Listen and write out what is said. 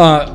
Uh,